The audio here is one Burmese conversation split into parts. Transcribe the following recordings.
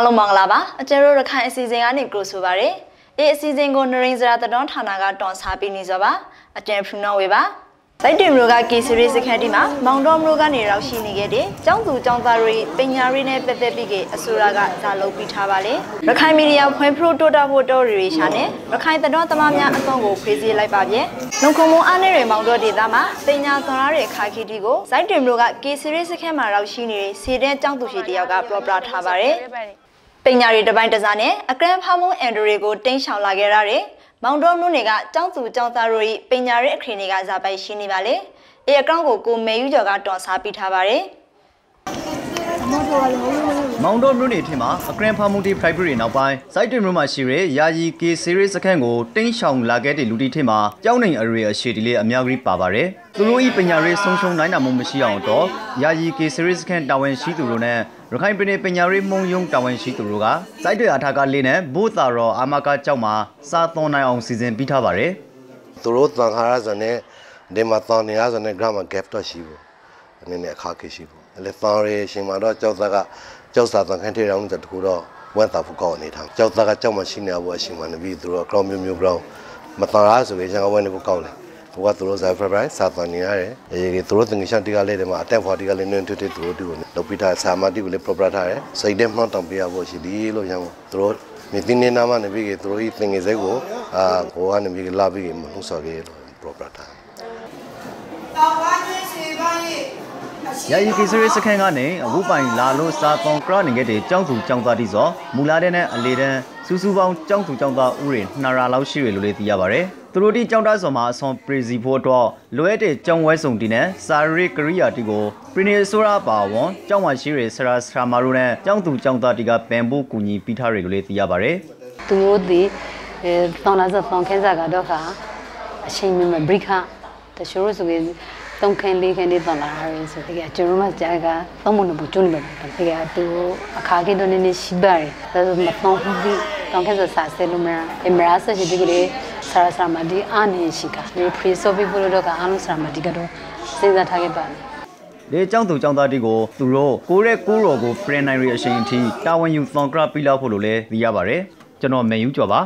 အားလုံးမင်္ဂလာပါအကျဉ်းတို့ရခိုင်အစီအစဉ်ကနေကြိုဆိုပါရစေအေးအစီအစဉ်ကိုနရိန်စရာတတော်ဌာနကတွန်စားပေးနေစောပါအကျဉ်းဖရူနော်ဝေပါလိုက်တင်မျိုးက K series စခန်းဒီမှာမောင်တော်မျိုးကနေရောက်ရှိနေခဲ့တဲ့ကျောင်းသူကျောင်းသားတွေပညာရေးနဲ့ပတ်သက်ပြီးကအဆိုရာကဇာလုပ်ပြီးထားပါလေရခိုင်မီဒီယာဖွင့်ဖရိုတိုတာဖို့တော်ရီရှာနဲ့ရခိုင်တတော်သမားများအသွင်ကိုဖေးစီလိုက်ပါပြန်လုံခုံမုံအားနဲ့တွေမောင်တော်ဒေသမှာပညာသွန်အားတွေခါခီတီကိုစိုက်တင်မျိုးက K series စခန်းမှာရောက်ရှိနေတဲ့စီတဲ့ကျောင်းသူရှိတယောက်က proper ထားပါတယ် ပညာရေးတပိုင်းတစားနဲ့အကရန်ဖောင်းမုံအန်ဒရီကိုတင်းရှောင်လာခဲ့ရတယ်။မောင်တော်နုတွေကကျောင်းသူကျောင်းသားတို့၏ပညာရေးအခရင်တွေကဇာပိုင်ရှင်းနေပါလေ။အေအကောင့်ကိုကိုမေယူကျော်ကတွန်စားပေးထားပါတယ်။ မောင်တော်မြို့နယ်ထင်မှာအကရန်ဖာမူတီ private နောက်ပိုင်း site တင်မြို့မှာရှိတဲ့ယာယီ K series စခန်းကိုတင်းရှောင်လာခဲ့တဲ့လူတီထင်မှာကြောင်းနေအရေအရှိတီလေးအများကြီးပါပါတယ်။သူတို့ဤပညာရေးဆုံးရှုံးနိုင်တာမှမရှိအောင်တော့ယာယီ K series စခန်းတာဝန်ရှိသူတို့နဲ့ရခိုင်ပြည်နယ်ပညာရေးမုံယုံတာဝန်ရှိသူတို့က site တွေအထာကလေးနဲ့ဘိုးသာတော်အာမကကျောက်မှာစာသွန်နိုင်အောင်စီစဉ်ပြီးထားပါတယ်။သူတို့တန်ခါရဆိုနဲ့ဒီမှာတန်နေရဆိုနဲ့ grammar gap တော့ရှိဘူးအနေနဲ့အခါခေရှိဘူး အဲ့လေတန်ရရှင်မှာတော့ကျောက်သားကကျောက်စာတန်ခန့်ထေတောင်တကူတော့ဝန်တာဖို့ကောက်အနေထားကျောက်သားကကျောက်မရှိနေဘူးအရှင်မနပြီးသူတို့ crown မျိုးမျိုး brown မတန်ရဆိုရင်ကျွန်တော်ဝန်နေဖို့ကောက်တယ်ဘုကသူတို့ဇာဖရဘရိုင်စာတန်နေရတယ်အဲဒီသူတို့တင်ရှန်တီကလေးတွေမှာအတက်ဖော်တီကလေးနွန်းထွတ်တဲ့သူတို့တူကိုလုပ်ပြီးသားစာမတီကိုလည်း proper ထားတယ်စိတ်နဲ့မှန်တောင်ပြရဖို့ရှိသည်လို့ရအောင်သူတို့မြေတင်းနေနာမနေပြီးသူတို့ဤသင်ငယ်စိတ်ကိုအာကိုကနေပြီးလာပြီးမလို့ဆော်ကြီးလို့ proper ထား ယာယီကေစရေးစခန်းကနေအခုပိုင်လာလို့စာသွန်ကရနေခဲ့တဲ့ကျောင်းသူကျောင်းသားတိစောမူလာတဲ့နဲ့အလေတန်းစူးစူးပေါင်းကျောင်းသူကျောင်းသားဦးရင်နှစ်ရာလောက်ရှိရလို့လည်းသိရပါဗျ။သူတို့ဒီကျောင်းသားစော်မှာအဆွန်ပရီစီဖို့တော့လိုအပ်တဲ့ကျောင်းဝဲစုံတီနဲ့စာရီကရိယာတီကိုပရီနီဆိုရာပါဝန်ကျောင်းဝရှိရဆရာဆရာမာတို့နဲ့ကျောင်းသူကျောင်းသားတီကပန်ဖို့ကူညီပြီးထားရလို့လည်းသိရပါဗျ။သူတို့ဒီအဲတောင်းလာစဖောင်ခန်းစားကတော့ခါအချိန်မြမဘရိခတချို့ဆိုရင် သုံးခန်းလေးခန်းလေးတောင်းလာရတယ်ဆိုတကယ်ကျွန်တော်မှကြာကသုံးမနဘူးကျွန်းနေပါတကယ်သူအခါကိတော့နည်းနည်းရှိပါတယ်ဒါဆိုမတောင်းဘူးဒီတောင်းခန်းစားစားဆဲလို့မရအမရာဆက်ရှိဒီကလေးဆရာဆရာမဒီအာနေရှိကဒီဖရီဆိုဘီဘလို့တော့ကအားလုံးဆရာမဒီကတော့စဉ်းစားထားခဲ့ပါတယ်လေကျောင်းသူကျောင်းသားတီကိုသူတို့ကိုရဲကိုရောကိုပရင်နိုင်ရီအချိန်အထိတာဝန်ယူသွန်ကရပြီးလောက်ဖို့လို့လည်းသိရပါတယ်ကျွန်တော်မေယူကျော်ပါ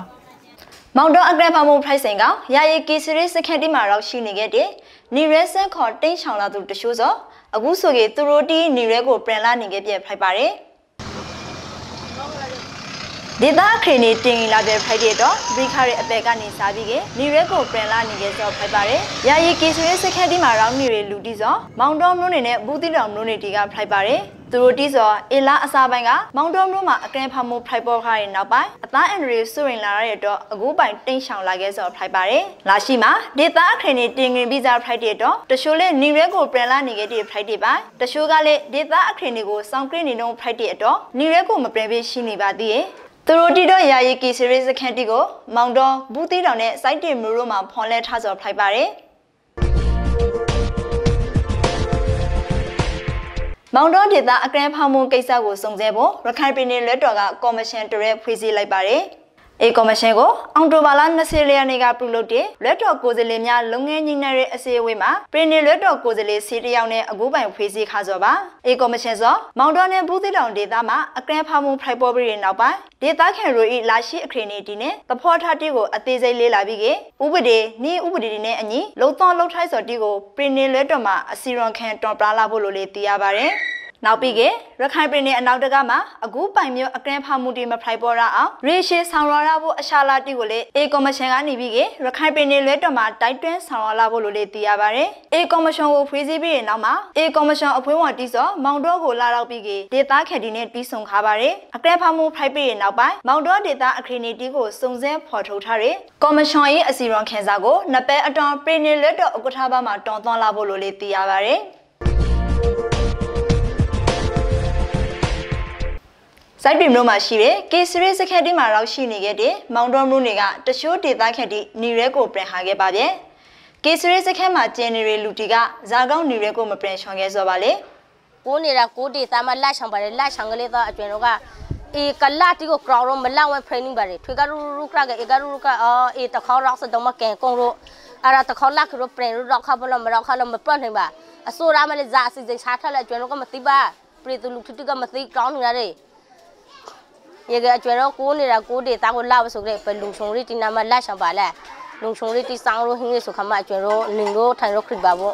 မောင်တော်အကရန်ဖောင်းမုံ price စင်ကယာယီ K series စခန်းဒီမှာရောက်ရှိနေခဲ့တဲ့ နီရဲဆန်ခေါ်တင်းချောင်လာသူတရှိုးစောအခုဆိုကေသူတို့တီနီရဲကိုပြန်လာနေခဲ့ပြဖိုက်ပါတယ် ဒေတာခရီနေတင်လာတဲ့ Friday တော့ဘီခါရဲ့အသက်ကနေစားပြီးကနီရဲကိုပြန်လာနေခဲ့စောဖိုက်ပါတယ်။ယာယီကီဆိုရဲစခက်ဒီမှာရောင်းနေရလူတီစောမောင်တော်မျိုးနေနဲ့ဘူးတိတော်မျိုးနေတီကဖိုက်ပါတယ်။သူတို့တီစောအေလာအစာပိုင်းကမောင်တော်မျိုးမှာအကရင်ဖမှုဖိုက်ပေါ်ခါရဲ့နောက်ပိုင်းအသားအန်ဒရီစွရင်လာရတဲ့တော့အခုပိုင်တိန့်ရှောင်လာခဲ့စောဖိုက်ပါတယ်။လာရှိမှာဒေတာခရီနေတင်ငင်ပြီးစား Friday တော့တရှိုးလေးနီရဲကိုပြန်လာနေခဲ့တဲ့ Friday ပါတရှိုးကလည်းဒေတာအခရီနေကိုစောင့်ကြည့်နေတော့ Friday အတော့နီရဲကိုမပြန်ပြီးရှိနေပါသေးရဲ့။ သူတို့တီတော့ယာယီကီစီရီစခန်းတီကိုမောင်တော်ဘူးတီတောင်နဲ့စိုက်တင်မူတို့မှာဖွန်လဲထားစော်ဖိုက်ပါတယ်မောင်တော်ဒေတာအကရန်ဖောင်မှုကိစ္စကိုစုံစဲဖို့ရခိုင်ပြည်နယ်လွှတ်တော်ကကော်မရှင်တရက်ဖွေးစည်းလိုက်ပါတယ် အေကော်မရှင်ကိုအောက်တိုဘာလ20ရက်နေ့ကပြုလုပ်တဲ့လွှတ်တော်ကိုယ်စားလှယ်များလုံငန်းကြီးနဲ့အစည်းအဝေးမှာပြည်နယ်လွှတ်တော်ကိုယ်စားလှယ်စီတယောက်နဲ့အကူပိုင်ဖွေးစည်းခါစောပါအေကော်မရှင်စောမောင်တော်နဲ့ဘူးသီတောင်ဒေသမှာအကရန်ဖောင်မှုဖိုက်ပေါ်ပြီးတဲ့နောက်ပိုင်းဒေသခံရိုဤလာရှိအခရင်နေတီနဲ့သဖောထားတီကိုအသေးစိတ်လေးလာပြီးကဥပဒေနီးဥပဒေတွေနဲ့အညီလုံတော်လုံထိုက်စော်တီကိုပြည်နယ်လွှတ်တော်မှာအစီရန်ခံတော်ပလာလာဖို့လိုလေးသိရပါတယ် နောက်ပြီးကရခိုင်ပြည်နယ်အနောက်တကမှာအခုပိုင်မျိုးအကရန်ဖာမှုတီမဖိုက်ပေါ်ရအောင်ရေရှည်ဆောင်ရရဖို့အရှာလာတီကိုလေအေကော်မရှင်ကနေပြီးကရခိုင်ပြည်နယ်လွှဲတော်မှာတိုက်တွန်းဆောင်ရလာဖို့လိုလေသိရပါတယ်အေကော်မရှင်ကိုဖွေးစည်းပြီးတဲ့နောက်မှာအေကော်မရှင်အဖွဲ့ဝင်တီစောမောင်တော်ကိုလာတော့ပြီးကဒေသခက်တီနဲ့ပြီးဆုံခါပါတယ်အကရန်ဖာမှုဖိုက်ပြီးတဲ့နောက်ပိုင်းမောင်တော်ဒေသအခရီးနီတီကိုစုံစမ်းဖော်ထုတ်ထားတဲ့ကော်မရှင်ရဲ့အစီရင်ခံစာကိုနှစ်ပဲအတွန်ပြည်နယ်လွှဲတော်ဥက္ကဋ္ဌဘာမှာတွန်သွန်းလာဖို့လိုလေသိရပါတယ် စိုက်ပင်မြို့မှာရှိတဲ့ကေစရီစခက်တီမှာရောက်ရှိနေခဲ့တဲ့မောင်တော်မြို့တွေကတရှိုးဒေသခက်တီနီရဲကိုပြန်ဟာခဲ့ပါဗျ။ကေစရီစခက်မှာကျင်းနေရလူတီကဇာကောင်းနီရဲကိုမပြန်ချောင်ခဲ့စောပါလေကိုနေတာကိုဒေတာမလက်ဆောင်ပါတယ်လက်ဆောင်ကလေးတော့အကျွင်တော့ကအေကလာတီကိုကောင်ရောမလောက်ဝဲ training ပါတယ်ထွေကရူရူကရကအေကရူကအော်အေတခေါရောက်စတော့မကန်ကုံရောအရာတခေါလက်ကိုပရင်ရူတော့ခဘလမတော့ခလမပန့်နိုင်ပါအစိုးရမလေးဇာစီစိတ်ချထားလက်ကျွင်တော့ကမသိပါပြည်သူလူထုကမသိကောင်းနေရတယ် ရေကအကျွဲတော့ကိုနေတာကိုဒေတာကိုလာဆိုကြပဲလုံချုံရီတီနာမလက်ဆောင်ပါလဲလုံချုံရီတီဆောင်လို့ဟင်းရဆိုခမအကျွဲတော့နင်တို့ထိုင်တော့ခရစ်ပါဘော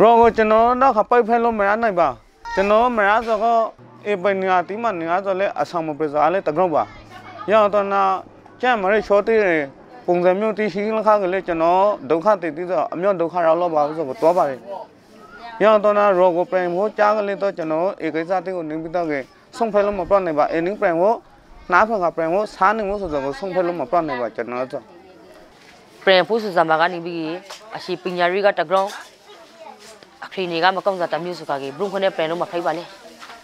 ရောကိုကျွန်တော်တော့ခပိုက်ဖဲလို့မရနိုင်ပါကျွန်တော်မရဆိုတော့အေးပင်ညာတီမနေရဆိုလဲအဆောင်မပစားလဲတကောက်ပါရတော့နာကျမ်းမရချောတေးပုံစံမျိုးတီရှိလခါကလေးကျွန်တော်ဒုက္ခတည်တည်ဆိုအမြော့ဒုက္ခရောက်တော့ပါဆိုတော့သွားပါတယ်ရတော့နာရောကိုပြန်ဖို့ကြားကလေးတော့ကျွန်တော်ဧကိစ္စတေးကိုနေပြီးတော့ဆုံးဖဲလို့မပြနိုင်ပါအင်းင်းပြန်ဖို့ နားဖက်ကပြန်ဖို့စားနေဖို့ဆိုတော့ဆုံးဖဲလို့မပြနိုင်ပါကျွန်တော်တော့ပြန်ဖို့စစမှာကနေပြီးအရှိပညာရေးကတကောင် အခရီးနေကမကောင်းစားတမျိုးစုကကြီးဘုံခွနဲ့ပြန်လို့မဖိုက်ပါနဲ့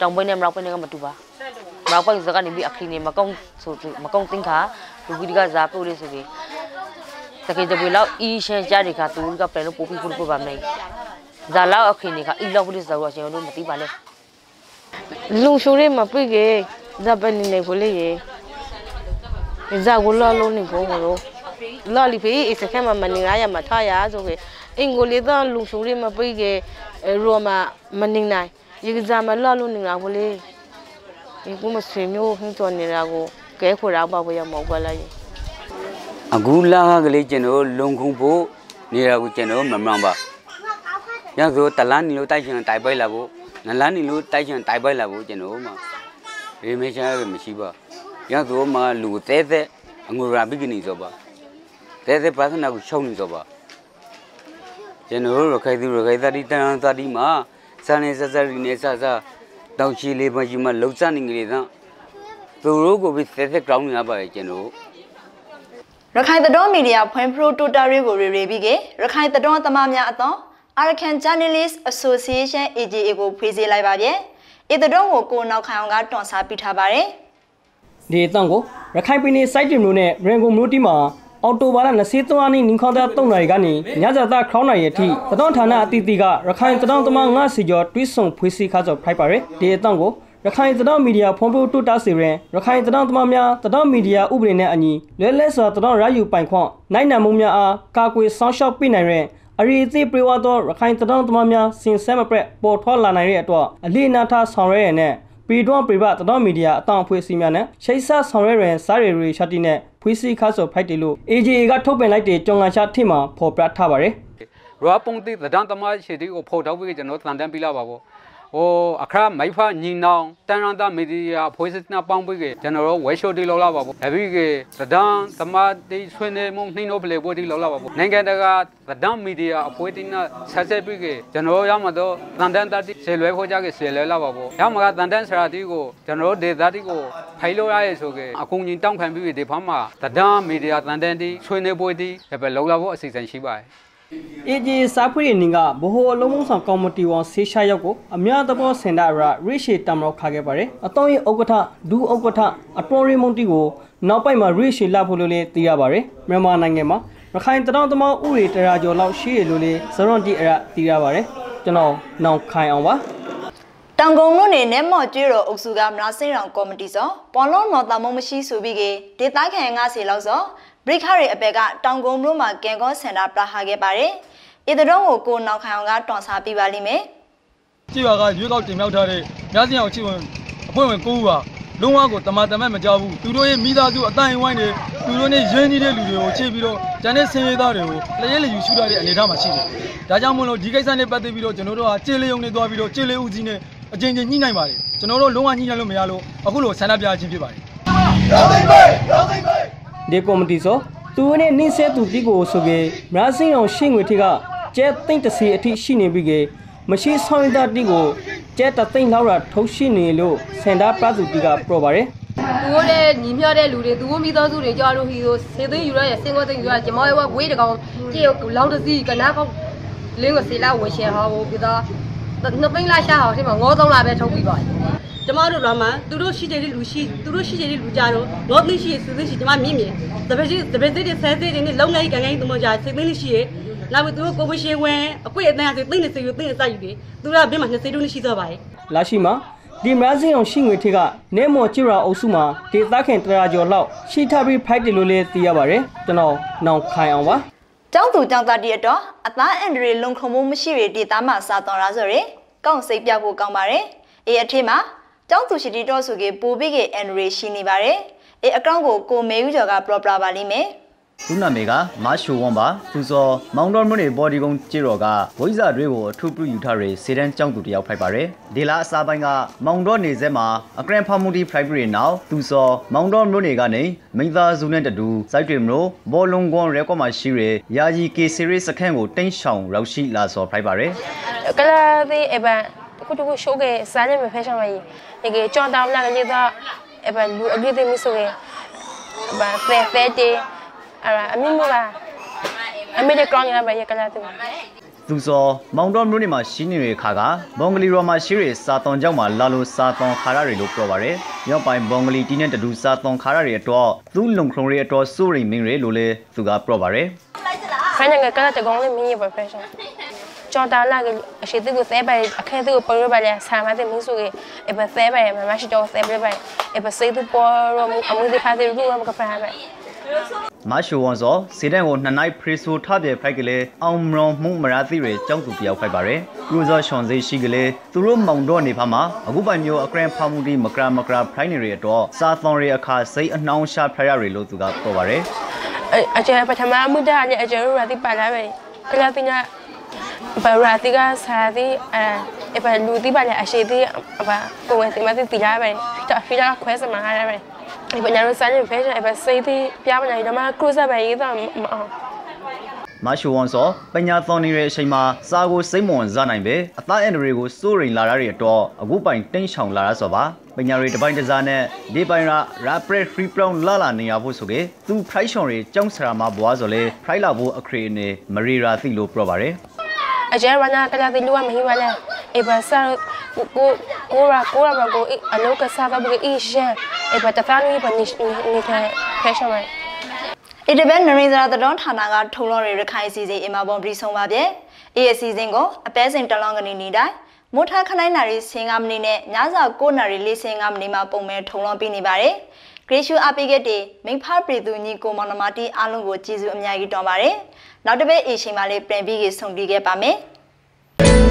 တောင်ပိုင်းနဲ့မရောက်ပိုင်းနဲ့ကမတူပါမရောက်ပိုင်းစကနေပြီးအခရီးနေမကောင်းဆိုမကောင်းတင်ခါလူကြီးကဇာပို့လေးဆိုပြီးတကယ်တပွေလောက်အီရှန်ကြတဲ့ခါသူကပြန်လို့ပို့ပြီးပို့ပို့ပါမယ်ဇာလောက်အခရီးနေကအီလောက်လေးဆိုတော့ကျွန်တော်တို့မသိပါနဲ့လုံရှုံးလေးမပိကေဇာ ပနေနေကိုလေရေဇာကိုလာလုံးနေကိုဟိုလာလီဖေးအစခမ်းမမနေရရမထားရဆိုကေအင်ကိုလေးတော့လုံရှုံးလေးမပိကေရောမမနေနိုင်ရေဇာမလာလုံးနေတာကိုလေဒီကမဆွေမျိုးဟင်းတော်နေတာကိုကဲခွေတော့ပါဘရမောက်ပါလိုက်အခုလာကလေးကျွန်တော်လုံခုံဖို့နေရာကိုကျွန်တော်မမှန်ပါရဆိုတလန်းနီလို့တိုက်ချင်တိုက်ပိုက်လာဖို့နလန်းနီလို့တိုက်ချင်တိုက်ပိုက်လာဖို့ကျွန်တော်မှ ရေမေချာပဲမရှိပါရဆိုမှလူတဲတဲ့အငူရာပိကနီဆိုပါတဲတဲ့ပါသနာကိုရှုံးနေဆိုပါကျွန်တော်ရခိုင်သူရခိုင်သတိတန်သတိမှာစနေစစရီနေစစတောင်ချီလေးမရှိမှလုံစနေကလေးသားသူတို့ကိုပြီးတဲတဲ့ ground နေရပါတယ်ကျွန်တော်ရခိုင်သတော်မီဒီယာဖွင့်ပရိုတိုတာတွေကိုရေရေပြီးကရခိုင်သတော်သမားများအသော Arakan Journalist Association AJA ကိုဖွေးစည်းလိုက်ပါဗျ။ ဤသတော်ကိုကိုနောက်ခိုင်အောင်ကတွန်စားပေးထားပါတယ်။ဒီအတန်းကိုရခိုင်ပြည်နယ်စိုက်တင်မျိုးနဲ့ရန်ကုန်မြို့တီမှာအော်တိုဘာလ23ရက်နေ့နင်ခေါတဲ့3နာရီကနေညဇာတာခေါင်းနာရီအထိသတောင်းဌာနအသီးသီးကရခိုင်သတောင်းသမား9စီကျော်တွိဆုံဖွေးစည်းခါကြောဖိုက်ပါရယ်ဒီအတန်းကိုရခိုင်သတောင်းမီဒီယာဖွံ့ဖြိုးတိုးတက်စေရင်ရခိုင်သတောင်းသမားများသတောင်းမီဒီယာဥပဒေနဲ့အညီလွဲလဲစွာသတောင်းရယူပိုင်ခွင့်နိုင်နံမှုများအားကာကွယ်ဆောင်ရှောက်ပေးနိုင်တဲ့ အရီအသည့်ပြေဝသောရခိုင်သတောင်းသမားများစင်ဆဲမပရက်ပေါ်ထွားလာနိုင်တဲ့အတွက်အလေးနာထားဆောင်ရွက်ရတဲ့ပီတွန်ပရိဘသတော်မီဒီယာအတောင်အဖွဲ့အစည်းများနဲ့ရှိတ်ဆက်ဆောင်ရွက်ရန်စားရရီရှတ်တီနဲ့ဖွေးစီခါဆိုဖိုက်တယ်လို့ AJA ကထုတ်ပြန်လိုက်တဲ့ကြုံငါရှာထိမှာဖော်ပြထားပါတယ်ရောပုံတိသဒန်တမရှိတီကိုဖို့တော့ပြီးကျွန်တော်တန်တန်းပြလာပါဘော ဟိုအခါမိုက်ဖာညီနောင်တန်ရန်တာမီဒီယာဖွဲ့စစ်နာပေါင်းပြီးကျွန်တော်ဝဲရှိုတီလောက်လာပါဘောအဘိကေသဒန်တမတိဆွေးနေမှုနှိနိုးပလေပွဲတီလောက်လာပါဘောနိုင်ငံတကာသဒန်မီဒီယာအဖွဲ့တီနာဆက်ဆက်ပြီးကျွန်တော်ရမှာတော့တန်တန်းတတိဆေလွဲခေါ်ကြကေဆေလွဲလာပါဘောရမှာကတန်တန်းဆရာတီကိုကျွန်တော်ဒေသတီကိုဖိုင်လို့ရရဲဆိုကေအကုန်ကြီးတောင်းခံပြီးဒီဖမ်းမှာသဒန်မီဒီယာတန်တန်းတီဆွေးနေပွဲတီပဲလောက်လာဖို့အစီအစဉ်ရှိပါတယ် AJA စားဖွေးနေကဘဟိုအလုံးမဆောင်ကော်မတီဝန်ဆေးရှာရောက်ကိုအများသဘောစင်တာရရိရှေတမ်ရောခါခဲ့ပါတယ်အတောင်းရဲ့ဥက္ကဋ္ဌဒူဥက္ကဋ္ဌအတော်ရီမုန်တီကိုနောက်ပိုက်မှာရိရှေလာဖို့လို့လည်းသိရပါတယ်မြန်မာနိုင်ငံမှာရခိုင်တရောင်းသမားဥရီတရာကျော်လောက်ရှိရလို့လေဇရွန်တီအရသိရပါတယ်ကျွန်တော်နောင်ခိုင်အောင်ပါတောင်ကုန်းမြို့နယ်နဲ့မော်ကျွေးတော်အုပ်စုကမနာစင်ရောင်ကော်မတီစောပေါ်လုံးနော်တာမုံမရှိဆိုပြီးကဒေသခံ90လောက်စော ဘရိခရီအပက်ကတောင်ကုန်းမြို့မှာကင်ကောစင်တာပြဟာခဲ့ပါတယ်။ဤတဲ့တော့ကိုကိုနောက်ခိုင်အောင်ကတွန်စားပြပါလိမ့်မယ်။ကြည်ပါကရွေးကောက်တင်မြောက်ထားတဲ့ညစီအောင်ချစ်ဝင်အဖွဲ့ဝင်ကိုဦးပါလုံးဝကိုတမန်တမတ်မကြောက်ဘူးသူတို့ရဲ့မိသားစုအတိုင်းဝိုင်းတွေသူတို့နဲ့ရင်းနှီးတဲ့လူတွေကိုချစ်ပြီးတော့ကျန်တဲ့ဆင်းရဲသားတွေကိုလျက်လျက်ယူရှုထားတဲ့အနေအထားမှာရှိတယ်ဒါကြောင့်မို့လို့ဒီကိစ္စနဲ့ပတ်သက်ပြီးတော့ကျွန်တော်တို့ကကြေလေးုံနဲ့သွားပြီးတော့ကြေလေးဦးစီးနဲ့အချင်းချင်းညှိနှိုင်းပါတယ်ကျွန်တော်တို့လုံးဝညှိနှိုင်းလို့မရလို့အခုလိုဆန္ဒပြခြင်းဖြစ်ပါတယ် ဒီကော်မတီဆိုသူနဲ့နှင်းဆဲသူတီကိုဆိုကေမရာစင်းအောင်ရှင်းငွေထိကကျဲသိမ့်တစီအထိရှိနေပြီကေမရှိဆောင်ရတဲ့တီကိုကျဲတသိမ့်လောက်တာထုတ်ရှိနေလို့စင်တာပရသူတီကပြောပါတယ်သူတို့လည်းညီမျှတဲ့လူတွေသူတို့မိသားစုတွေကြောက်လို့ဟီဆိုစေသိန်းယူရရဲ့စင်ကိုသိန်းယူရကျမရဲ့ဝေးတကောင်ကြေလောင်းတစီကနာကောက်လင်းကိုစီလာဝယ်ရှယ်ဟောဘူးပြီးတော့နှစ်သိန်းလာရှာဟောဒီမှာငေါသုံးလာပဲထုတ်ပြီးပါ ကျမတို့တော့မှသူတို့ရှိတဲ့လူရှိသူတို့ရှိတဲ့လူကြတော့လောသိရှိစုသိရှိကျမမြင်မြင်တပည့်ရှိတပည့်စိတ်တွေဆဲစိတ်တွေနဲ့လုံနေကန်ကန်သူမကြစိတ်သိရှိရနောက်ပြီးသူတို့ကိုမရှင်ဝင်အကွေအတန်းဆိုသိနေစိတ်ကိုသိနေစိုက်ယူတယ်သူတို့ကဘင်းမှာနှစ်စိတ်တို့ရှိတော့ပါတယ်လာရှိမှာဒီမရာစင်းအောင်ရှိငွေထိကနေမော်ချီရာအုပ်စုမှာဒေသခံတရာကျော်လောက်ရှိထပြီးဖိုက်တယ်လို့လည်းသိရပါတယ်ကျွန်တော်နောင်ခိုင်အောင်ပါကျောင်းသူကျောင်းသားတီအတွက်အသားအန်ဒရီလုံခုံမှုမရှိရဒေတာမှစာတော်ရာဆိုရင်ကောင်းစိတ်ပြဖို့ကောင်းပါတယ်။အေးအထက်မှာ ကျောင်းသူရှိတီတော့ဆိုကေပိုပြီးကေအန်ရီရှိနေပါတယ်အေအကောင့်ကိုကိုမေဦးကျော်ကပရော့ပလာပါလိမ့်မယ်သူနာမေကမရှိုဝွန်ပါသူစောမောင်တော်မြို့နယ်ဘော်ဒီကုန်းကြေတော်ကဝိဇ္ဇာတွေကိုအထူးပြုယူထားတဲ့စေတန်းကျောင်းသူတယောက်ဖိုက်ပါတယ်ဒီလာအစားပိုင်းကမောင်တော်နေဆက်မှာအကရန်ဖာမူတီဖရိုက်ဘရီနောက်သူစောမောင်တော်မြို့နယ်ကနေမိသားစုနဲ့တူစိုက်တွေမလို့ဘောလုံးကွန်ရဲကော့မှာရှိရယာကြီးကေစီရီစခန်းကိုတင်းရှောင်ရောက်ရှိလာစော်ဖိုက်ပါတယ်ကလာတဲ့အဘခု တခုရှိုးကစားရမယ်ဖက်ရှင်မကြီးဒီကကြောင်းတောင်းလာကလေးတော့အဘလူအကြည့်တဲ့မိဆိုရဲ့ဘာဖက်ဖက်တဲ့အဲ့အမင်းမလားအမေတဲ့ကောင်းရပါရဲ့ကလာတဲ့သူစောမောင်တော်မြို့နယ်မှာရှိနေတဲ့ခါကဘုံဂလီရောမှာရှိတဲ့စာသွန်ကျောင်းမှာလာလို့စာသွန်ခါရတွေလို့ပြောပါရယ်။ရောက်ပိုင်းဘုံဂလီတီးနဲ့တူစာသွန်ခါရတွေအတွက်သူ့လုံခုံတွေအတွက်စိုးရိမ်မင်းတွေလို့လည်းသူကပြောပါရယ်ခိုင်းငယ်ကလာတဲ့ကောင်းလေးမင်းရဲ့ profession ကြောင်းတောင်းလာကအရှိသူကိုသဲပါအခက်သူကိုပေါ်ရပါလေဆာမတဲ့မင်းဆိုရဲ့အဘသဲပါမမရှိတော့သဲပါပဲအဘစေသူပေါ်ရမအမှုဒီဖာတဲ့ရူမကဖာပဲ။မရှိုဝန်စောစေတန်းကိုနှစ်နိုင်ဖရီဆိုထပြဖိုက်ကလေးအောင်မရွန်မှုမရာသီတွေကျောင်းသူတယောက်ဖိုက်ပါရယ်။ကရူဇောရှွန်စေရှိကလေးသူတို့မောင်တော့နေဖာမှာအခုပိုင်မျိုးအကရန်ဖာမူတီမကရာမကရာဖိုင်နေတွေအတွက်စာသွန်တွေအခါစိတ်အနှောင်းရှာဖရရတွေလို့သူကပြောပါရယ်အကျပထမမှုတာနဲ့အကျရတိပါလာပဲကလာတင် ဘရာတိကစားတိအဲအပလူတိပါလေအရှိတိဘာကိုဝဲတိမတိတိလာပဲတာဖီလာခွဲစမှာရပဲဒီပညာရဆိုင်ဖက်ရှင်အပစိတ်တိပြမနိုင်တော့မှကရုစပဲရေးတော့မအောင်မရှိုဝန်စောပညာသွန်နေတဲ့အချိန်မှာစာကိုစိတ်မဝင်စားနိုင်ပဲအသားအန်ဒရီကိုစိုးရိမ်လာရတဲ့အတွက်အခုပိုင်တင်းချောင်လာရဆိုပါပညာတွေတစ်ပိုင်းတစ်စားနဲ့ဒီပိုင်းက rapid free brown လာလာနေရဖို့ဆိုကေသူ price ရှောင်တွေကြောင်းစရာမှာဘွားဆိုလဲ price လာဖို့အခရေနေမရီရာသိလို့ပြောပါတယ် အကျရဝနာကလာတိလူကမဟိပါလေအပစာကိုကိုရာကိုရာကိုအလောကစားတော့ဘယ်အရှန်အပတသားလေးပနိနေနေခဲဖက်ရှင်ပဲအေတဘက်နရိန္ဒရာသတော်ဌာနကထုံလောရရခိုင်စီစဉ်အင်မာဘွန်ပြီးဆုံးပါဗျ။အေအစီစဉ်ကိုအပဲစဉ်တလောင်းကနေနေတိုင်းမိုးထားခနိုင်နာရီ15မိနစ်နဲ့ညစာ9နာရီ45မိနစ်မှာပုံမဲထုံလောပြီးနေပါတယ်။ ဂရေရှူအပိကက်တီမိဖပြည်သူညီကိုမောင်နှမတီအားလုံးကိုကျေးဇူးအများကြီးတောင်းပါတယ်။နောက်တစ်ပတ်အေရှင်မှာလေးပြန်ပြီးဆုံးပြီးခဲ့ပါမယ်။